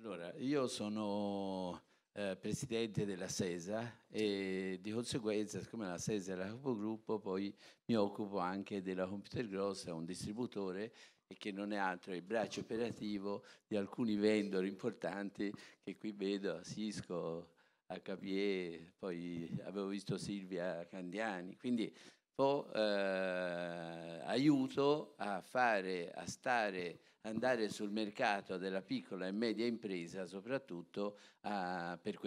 Allora, io sono eh, presidente della SESA e di conseguenza, siccome la SESA è la capogruppo, poi mi occupo anche della Computer Grossa, un distributore e che non è altro il braccio operativo di alcuni vendor importanti che qui vedo, Cisco, HPE, poi avevo visto Silvia Candiani, quindi po' eh, aiuto a fare, a stare, andare sul mercato della piccola e media impresa, soprattutto a, per,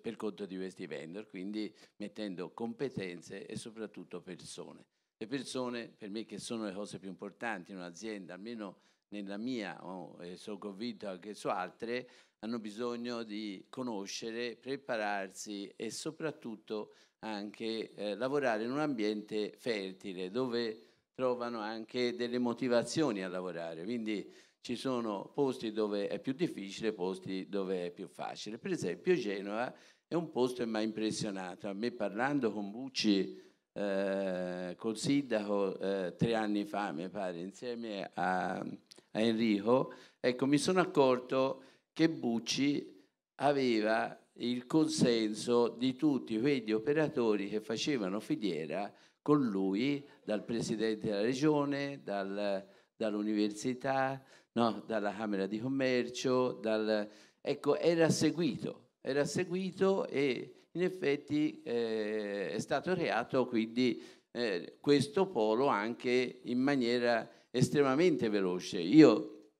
per conto di questi vendor, quindi mettendo competenze e soprattutto persone. Le persone, per me, che sono le cose più importanti in un'azienda, almeno nella mia, oh, e sono convinto anche su altre, hanno bisogno di conoscere, prepararsi e soprattutto anche eh, lavorare in un ambiente fertile dove trovano anche delle motivazioni a lavorare. Quindi ci sono posti dove è più difficile, posti dove è più facile. Per esempio Genova è un posto che mi ha impressionato. A me parlando con Bucci, eh, col sindaco eh, tre anni fa, mi pare, insieme a, a Enrico, ecco, mi sono accorto che Bucci aveva il consenso di tutti quegli operatori che facevano filiera con lui, dal Presidente della Regione, dal, dall'Università, no, dalla Camera di Commercio, dal, ecco, era seguito, era seguito e in effetti eh, è stato creato quindi eh, questo polo anche in maniera estremamente veloce. Io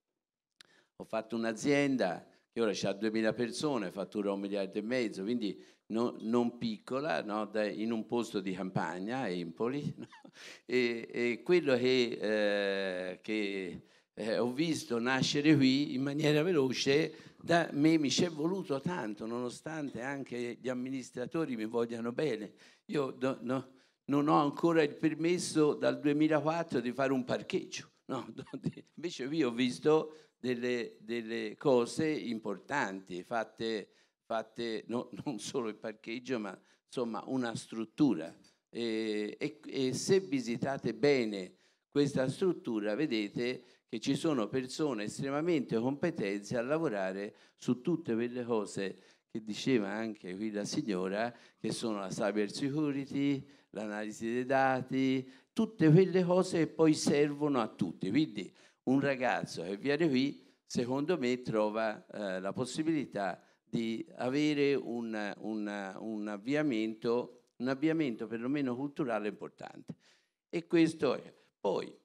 ho fatto un'azienda che ora ha 2000 persone, fattura un miliardo e mezzo, quindi no, non piccola, no, da, in un posto di campagna, Empoli, no? e, e, quello che, eh, che eh, ho visto nascere qui in maniera veloce, da me mi ci è voluto tanto, nonostante anche gli amministratori mi vogliano bene. Io non ho ancora il permesso dal 2004 di fare un parcheggio, invece qui ho visto delle, delle cose importanti, fatte, fatte no, non solo il parcheggio, ma insomma una struttura. E, e, e se visitate bene questa struttura vedete che ci sono persone estremamente competenti a lavorare su tutte quelle cose che diceva anche qui la signora, che sono la cyber security, l'analisi dei dati, tutte quelle cose che poi servono a tutti. Quindi un ragazzo che viene qui, secondo me, trova eh, la possibilità di avere un, un, un, avviamento, un avviamento perlomeno culturale importante. E questo è. Poi,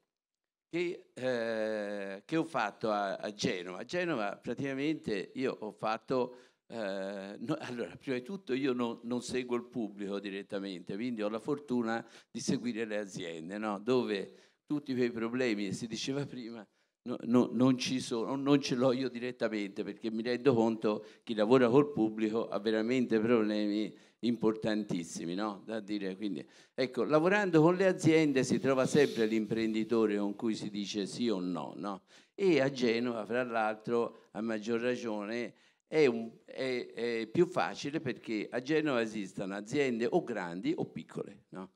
che, eh, che ho fatto a, a, Genova? A Genova praticamente io ho fatto... Eh, no, allora, prima di tutto io no, non seguo il pubblico direttamente, quindi ho la fortuna di seguire le aziende, no? dove tutti quei problemi che si diceva prima No, no, non, sono, non, ce l'ho io direttamente perché mi rendo conto che chi lavora col pubblico ha veramente problemi importantissimi no? da dire. Quindi, ecco, lavorando con le aziende si trova sempre l'imprenditore con cui si dice sì o no, no? e a Genova, fra l'altro, a maggior ragione, è, un, è, è, più facile perché a Genova esistono aziende o grandi o piccole. No?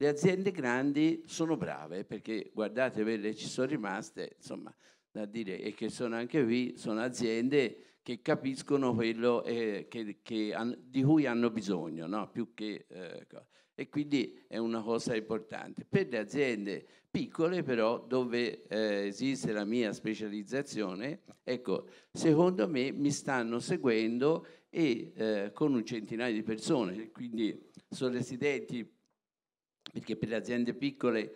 Le aziende grandi sono brave perché guardate, quelle ci sono rimaste, insomma, da dire, e che sono anche qui, sono aziende che capiscono quello eh, che, che han, di cui hanno bisogno, no? più che... Eh, e quindi è una cosa importante. Per le aziende piccole però dove eh, esiste la mia specializzazione, ecco, secondo me mi stanno seguendo e eh, con un centinaio di persone, quindi sono residenti perché per le aziende piccole,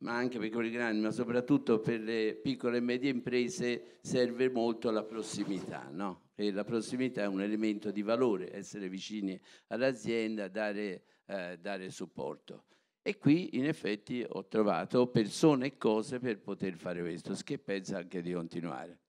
ma anche per quelle grandi, ma soprattutto per le piccole e medie imprese serve molto la prossimità, no? E la prossimità è un elemento di valore, essere vicini all'azienda, dare, eh, dare supporto. E qui in effetti ho trovato persone e cose per poter fare questo, che pensa anche di continuare.